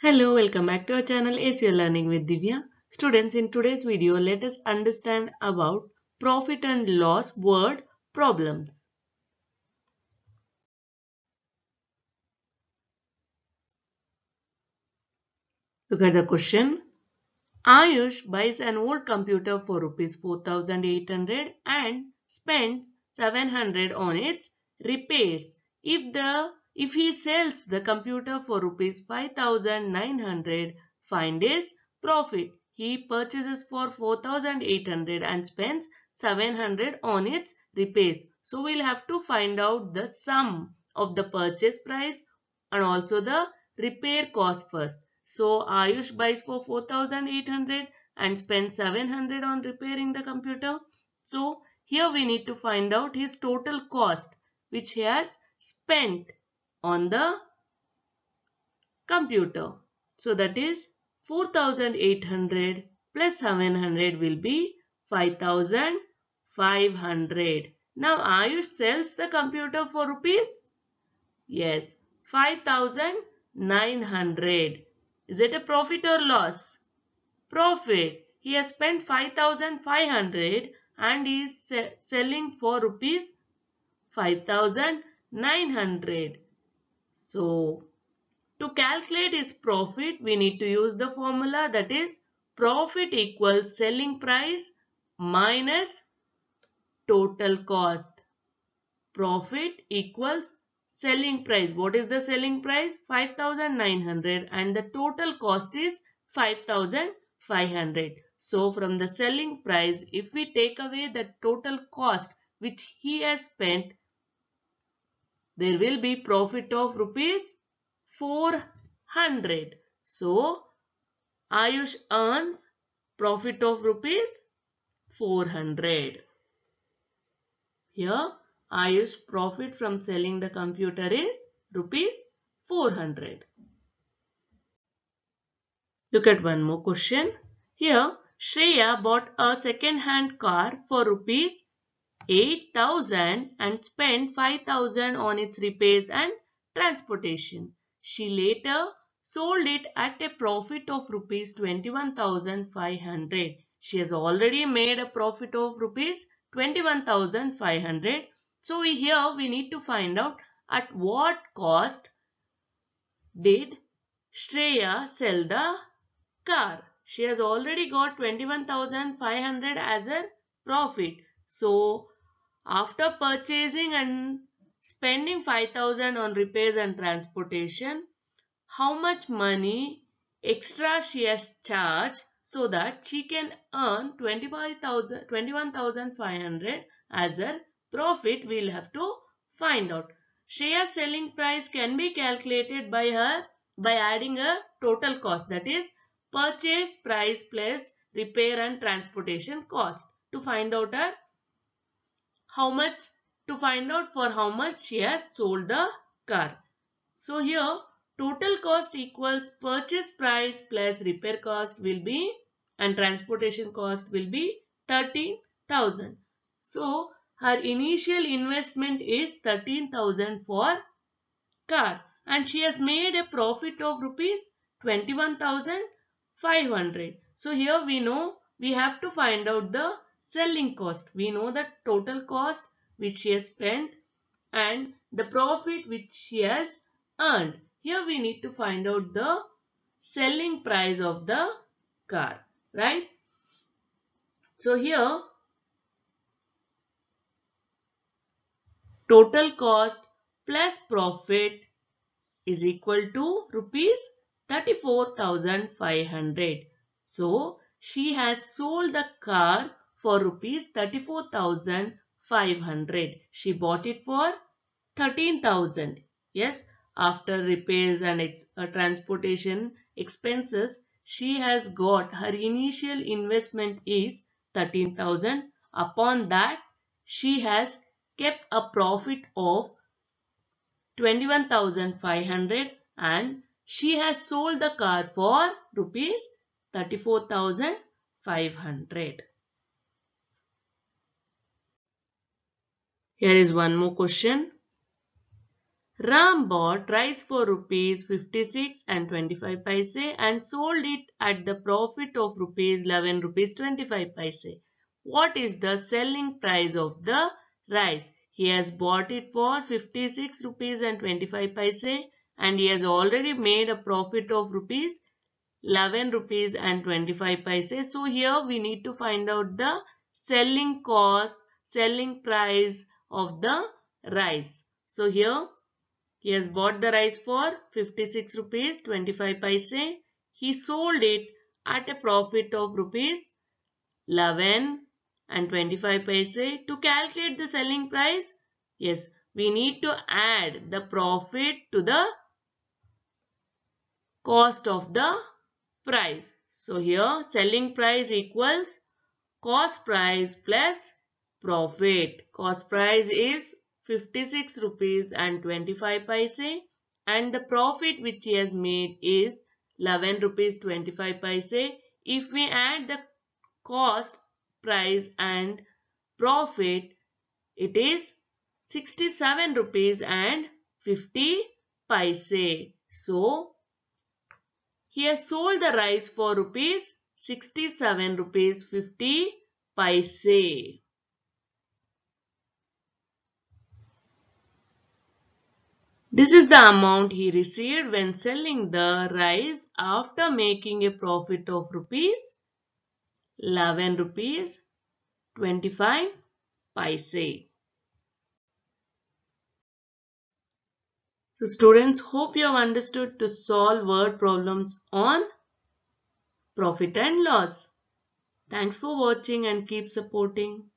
Hello, welcome back to our channel Ace Your Learning with Divya. Students, in today's video, let us understand about profit and loss word problems. Look at the question. Ayush buys an old computer for rupees 4800 and spends 700 on its repairs. If the if he sells the computer for rupees 5900, find his profit. He purchases for 4800 and spends 700 on its repairs. So we'll have to find out the sum of the purchase price and also the repair cost first. So Ayush buys for 4800 and spends 700 on repairing the computer. So here we need to find out his total cost which he has spent on the computer. So that is 4800 plus 700 will be 5500. Now Ayush sells the computer for rupees? Yes, 5900. Is it a profit or loss? Profit. He has spent 5500 and he is selling for rupees 5900. So, to calculate his profit, we need to use the formula that is profit equals selling price minus total cost. Profit equals selling price. What is the selling price? 5900 and the total cost is 5500. So, from the selling price, if we take away the total cost which he has spent, there will be profit of rupees 400. So, Ayush earns profit of rupees 400. Here, Ayush profit from selling the computer is rupees 400. Look at one more question. Here, Shreya bought a second-hand car for rupees 8000 and spent 5000 on its repairs and transportation. She later sold it at a profit of rupees 21500. She has already made a profit of rupees 21500. So here we need to find out at what cost did Shreya sell the car. She has already got 21500 as a profit. So after purchasing and spending 5000 on repairs and transportation, how much money extra she has charged so that she can earn 25,000 21,500 as a profit we'll have to find out. Shreya's selling price can be calculated by her by adding a total cost that is purchase price plus repair and transportation cost to find out her how much to find out for how much she has sold the car. So here total cost equals purchase price plus repair cost will be and transportation cost will be 13,000. So her initial investment is 13,000 for car and she has made a profit of rupees 21,500. So here we know we have to find out the selling cost. We know the total cost which she has spent and the profit which she has earned. Here we need to find out the selling price of the car, right? So here total cost plus profit is equal to rupees 34,500. So she has sold the car for rupees 34,500. She bought it for 13,000. Yes, after repairs and ex uh, transportation expenses, she has got her initial investment is 13,000. Upon that, she has kept a profit of 21,500 and she has sold the car for rupees 34,500. Here is one more question. Ram bought rice for rupees 56 and 25 paise and sold it at the profit of rupees 11 rupees 25 paise. What is the selling price of the rice? He has bought it for 56 rupees and 25 paise and he has already made a profit of rupees 11 rupees and 25 paise. So here we need to find out the selling cost, selling price of the rice. So here he has bought the rice for 56 rupees 25 paise. He sold it at a profit of rupees 11 and 25 paise. To calculate the selling price, yes, we need to add the profit to the cost of the price. So here selling price equals cost price plus profit. Cost price is 56 rupees and 25 paise and the profit which he has made is 11 rupees 25 paise. If we add the cost, price and profit, it is 67 rupees and 50 paise. So, he has sold the rice for rupees 67 rupees 50 paise. This is the amount he received when selling the rice after making a profit of rupees 11 rupees 25 paise. So students hope you have understood to solve word problems on profit and loss. Thanks for watching and keep supporting.